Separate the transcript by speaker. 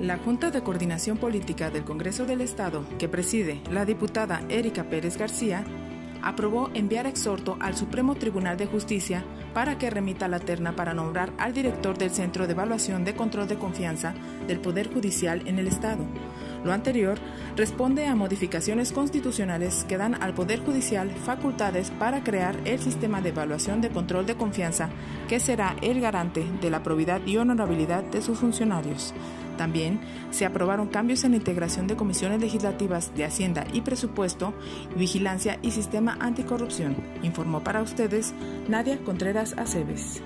Speaker 1: La Junta de Coordinación Política del Congreso del Estado, que preside la diputada Erika Pérez García, aprobó enviar exhorto al Supremo Tribunal de Justicia para que remita la terna para nombrar al director del Centro de Evaluación de Control de Confianza del Poder Judicial en el Estado. Lo anterior responde a modificaciones constitucionales que dan al Poder Judicial facultades para crear el sistema de evaluación de control de confianza que será el garante de la probidad y honorabilidad de sus funcionarios. También se aprobaron cambios en la integración de comisiones legislativas de Hacienda y Presupuesto, Vigilancia y Sistema Anticorrupción, informó para ustedes Nadia Contreras Aceves.